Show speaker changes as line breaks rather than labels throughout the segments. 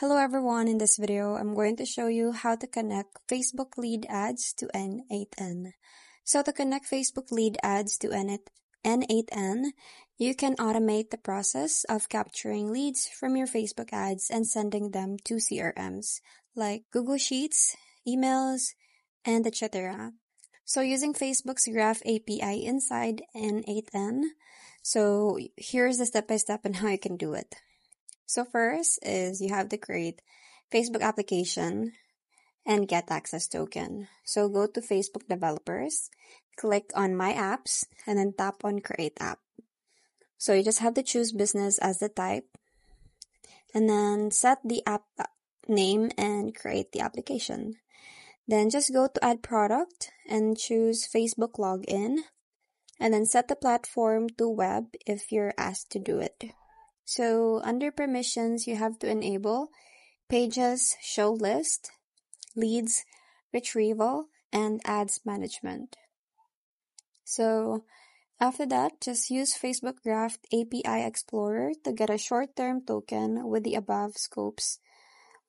Hello everyone, in this video, I'm going to show you how to connect Facebook lead ads to N8N. So to connect Facebook lead ads to N8N, you can automate the process of capturing leads from your Facebook ads and sending them to CRMs like Google Sheets, emails, and etc. So using Facebook's Graph API inside N8N, so here's the step-by-step on how you can do it. So first is you have to create Facebook application and get access token. So go to Facebook developers, click on my apps and then tap on create app. So you just have to choose business as the type and then set the app uh, name and create the application. Then just go to add product and choose Facebook login and then set the platform to web if you're asked to do it. So under permissions, you have to enable pages, show list, leads, retrieval, and ads management. So after that, just use Facebook Graph API Explorer to get a short-term token with the above scopes,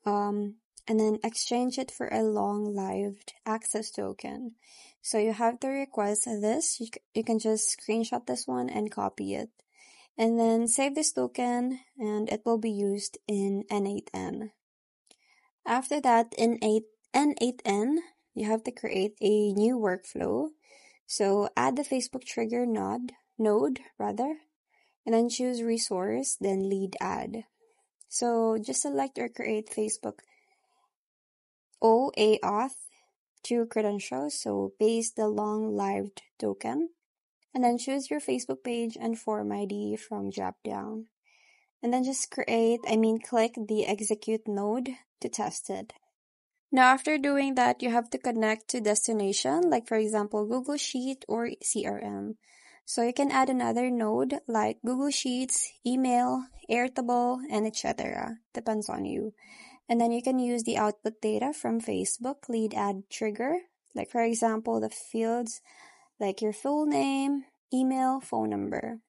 um, and then exchange it for a long-lived access token. So you have to request this. You, you can just screenshot this one and copy it and then save this token and it will be used in N8N. After that, in N8N, you have to create a new workflow. So add the Facebook trigger node, node rather, and then choose resource, then lead ad. So just select or create Facebook OAuth to credentials. So paste the long lived token and then choose your Facebook page and form ID from drop down. And then just create, I mean click the execute node to test it. Now after doing that, you have to connect to destination, like for example, Google Sheet or CRM. So you can add another node like Google Sheets, email, Airtable, and etc. Depends on you. And then you can use the output data from Facebook lead ad trigger, like for example, the fields like your full name, email, phone number.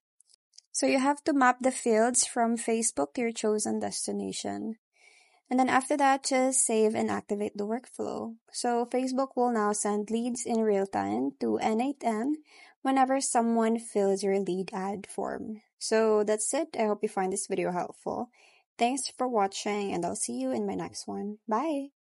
So you have to map the fields from Facebook to your chosen destination. And then after that, just save and activate the workflow. So Facebook will now send leads in real time to N8N whenever someone fills your lead ad form. So that's it. I hope you find this video helpful. Thanks for watching and I'll see you in my next one. Bye!